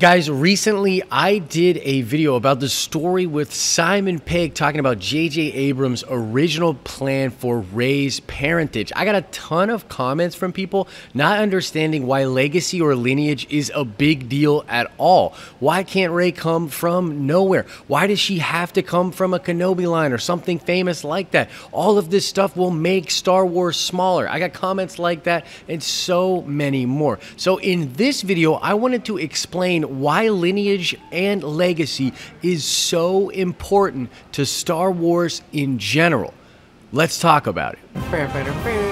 Guys, recently I did a video about the story with Simon Pegg talking about J.J. Abrams' original plan for Rey's parentage. I got a ton of comments from people not understanding why legacy or lineage is a big deal at all. Why can't Rey come from nowhere? Why does she have to come from a Kenobi line or something famous like that? All of this stuff will make Star Wars smaller. I got comments like that and so many more. So in this video, I wanted to explain why lineage and legacy is so important to Star Wars in general. Let's talk about it.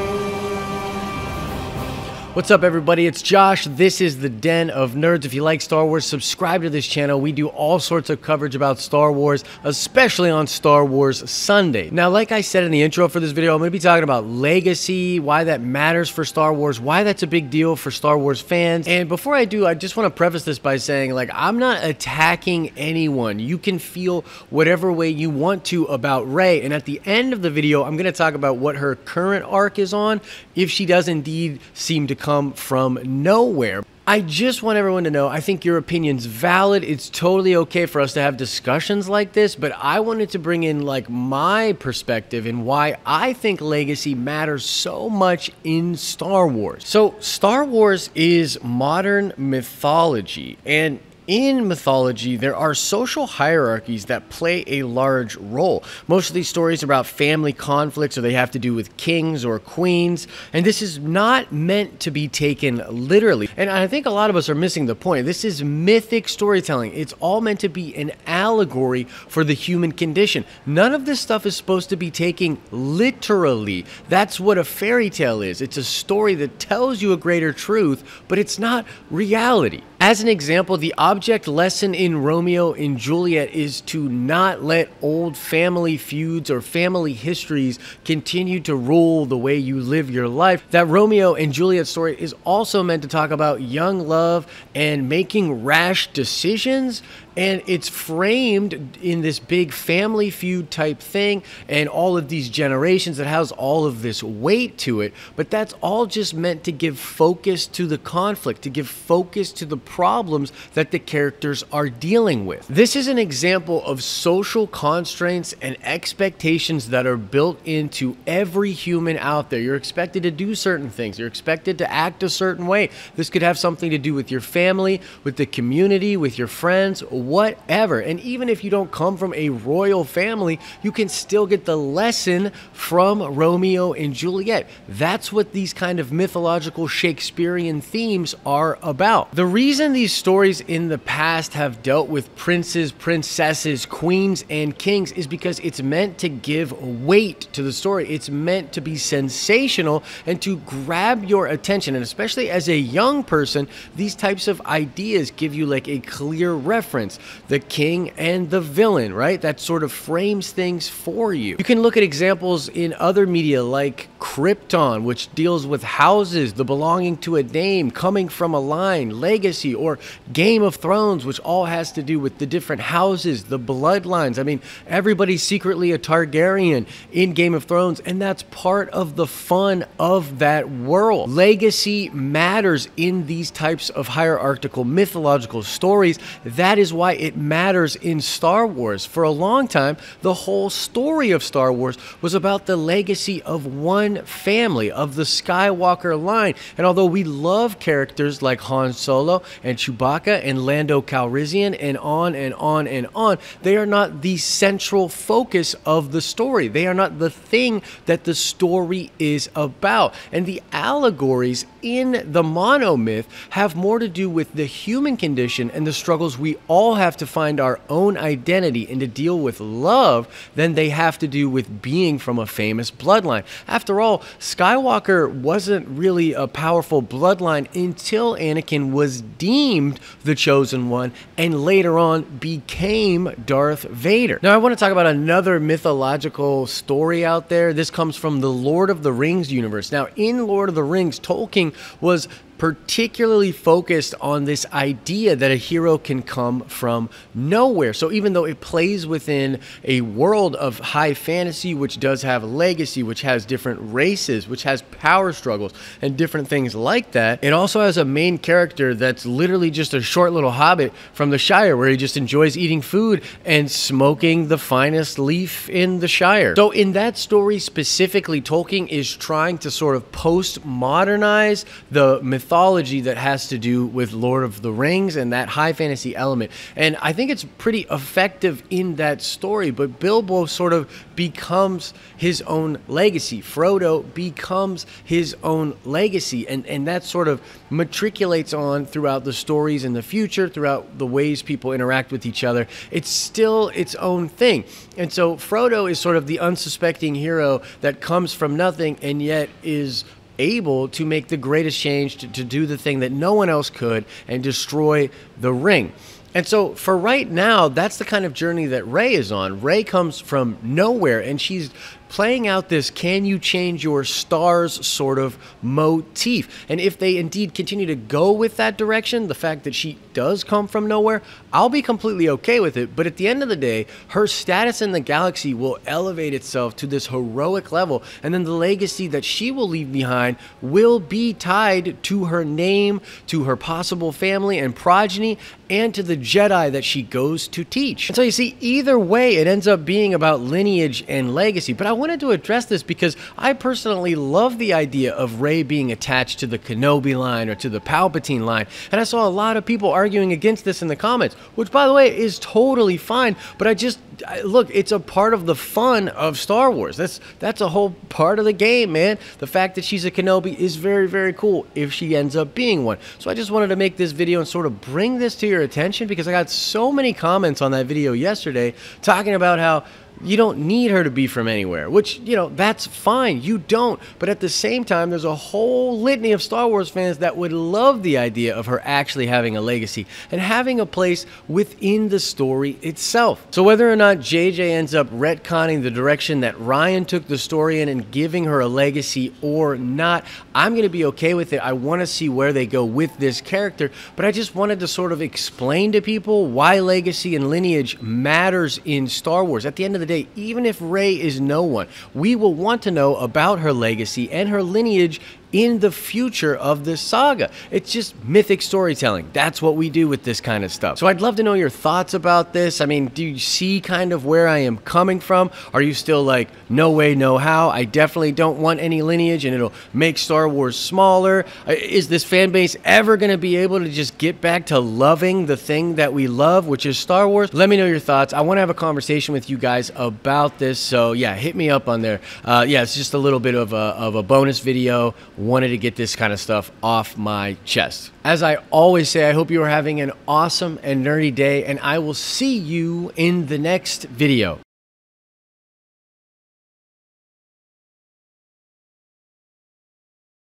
What's up, everybody? It's Josh. This is the Den of Nerds. If you like Star Wars, subscribe to this channel. We do all sorts of coverage about Star Wars, especially on Star Wars Sunday. Now, like I said in the intro for this video, I'm going to be talking about legacy, why that matters for Star Wars, why that's a big deal for Star Wars fans. And before I do, I just want to preface this by saying, like, I'm not attacking anyone. You can feel whatever way you want to about Rey. And at the end of the video, I'm going to talk about what her current arc is on, if she does indeed seem to come from nowhere. I just want everyone to know I think your opinion's valid. It's totally okay for us to have discussions like this, but I wanted to bring in like my perspective and why I think legacy matters so much in Star Wars. So, Star Wars is modern mythology, and in mythology, there are social hierarchies that play a large role. Most of these stories are about family conflicts or they have to do with kings or queens, and this is not meant to be taken literally. And I think a lot of us are missing the point. This is mythic storytelling. It's all meant to be an allegory for the human condition. None of this stuff is supposed to be taken literally. That's what a fairy tale is. It's a story that tells you a greater truth, but it's not reality. As an example, the object lesson in Romeo and Juliet is to not let old family feuds or family histories continue to rule the way you live your life. That Romeo and Juliet story is also meant to talk about young love and making rash decisions and it's framed in this big family feud type thing and all of these generations that has all of this weight to it. But that's all just meant to give focus to the conflict to give focus to the problems that the characters are dealing with. This is an example of social constraints and expectations that are built into every human out there. You're expected to do certain things. You're expected to act a certain way. This could have something to do with your family with the community with your friends whatever. And even if you don't come from a royal family, you can still get the lesson from Romeo and Juliet. That's what these kind of mythological Shakespearean themes are about. The reason these stories in the past have dealt with princes, princesses, queens, and kings is because it's meant to give weight to the story. It's meant to be sensational and to grab your attention. And especially as a young person, these types of ideas give you like a clear reference the king and the villain, right? That sort of frames things for you. You can look at examples in other media like Krypton, which deals with houses, the belonging to a name, coming from a line, legacy, or Game of Thrones, which all has to do with the different houses, the bloodlines. I mean, everybody's secretly a Targaryen in Game of Thrones, and that's part of the fun of that world. Legacy matters in these types of hierarchical mythological stories. That is why it matters in Star Wars. For a long time, the whole story of Star Wars was about the legacy of one family, of the Skywalker line. And although we love characters like Han Solo and Chewbacca and Lando Calrissian and on and on and on, they are not the central focus of the story. They are not the thing that the story is about. And the allegories in the monomyth have more to do with the human condition and the struggles we all have to find our own identity and to deal with love than they have to do with being from a famous bloodline. After all, Skywalker wasn't really a powerful bloodline until Anakin was deemed the chosen one and later on became Darth Vader. Now, I want to talk about another mythological story out there. This comes from the Lord of the Rings universe. Now, in Lord of the Rings, Tolkien was particularly focused on this idea that a hero can come from nowhere. So even though it plays within a world of high fantasy, which does have a legacy, which has different races, which has power struggles and different things like that, it also has a main character that's literally just a short little hobbit from the Shire where he just enjoys eating food and smoking the finest leaf in the Shire. So in that story specifically, Tolkien is trying to sort of post modernize the mythology that has to do with Lord of the Rings and that high fantasy element. And I think it's pretty effective in that story, but Bilbo sort of becomes his own legacy. Frodo becomes his own legacy. And, and that sort of matriculates on throughout the stories in the future, throughout the ways people interact with each other. It's still its own thing. And so Frodo is sort of the unsuspecting hero that comes from nothing and yet is able to make the greatest change to, to do the thing that no one else could and destroy the ring. And so for right now, that's the kind of journey that Rey is on. Rey comes from nowhere and she's playing out this can you change your stars sort of motif. And if they indeed continue to go with that direction, the fact that she does come from nowhere, I'll be completely okay with it. But at the end of the day, her status in the galaxy will elevate itself to this heroic level. And then the legacy that she will leave behind will be tied to her name, to her possible family and progeny, and to the Jedi that she goes to teach. And so you see, either way, it ends up being about lineage and legacy. But I wanted to address this because I personally love the idea of Rey being attached to the Kenobi line or to the Palpatine line. And I saw a lot of people arguing against this in the comments, which by the way is totally fine. But I just look, it's a part of the fun of Star Wars. That's that's a whole part of the game, man. The fact that she's a Kenobi is very, very cool if she ends up being one. So I just wanted to make this video and sort of bring this to your attention because I got so many comments on that video yesterday talking about how you don't need her to be from anywhere, which, you know, that's fine. You don't. But at the same time, there's a whole litany of Star Wars fans that would love the idea of her actually having a legacy and having a place within the story itself. So whether or not JJ ends up retconning the direction that Rian took the story in and giving her a legacy or not, I'm going to be okay with it. I want to see where they go with this character, but I just wanted to sort of explain to people why legacy and lineage matters in Star Wars. At the end of the day, even if Rey is no one, we will want to know about her legacy and her lineage in the future of this saga. It's just mythic storytelling. That's what we do with this kind of stuff. So I'd love to know your thoughts about this. I mean, do you see kind of where I am coming from? Are you still like, no way, no how? I definitely don't want any lineage and it'll make Star Wars smaller. Is this fan base ever going to be able to just get back to loving the thing that we love, which is Star Wars? Let me know your thoughts. I want to have a conversation with you guys about this. So yeah, hit me up on there. Uh, yeah, it's just a little bit of a, of a bonus video wanted to get this kind of stuff off my chest. As I always say, I hope you are having an awesome and nerdy day, and I will see you in the next video.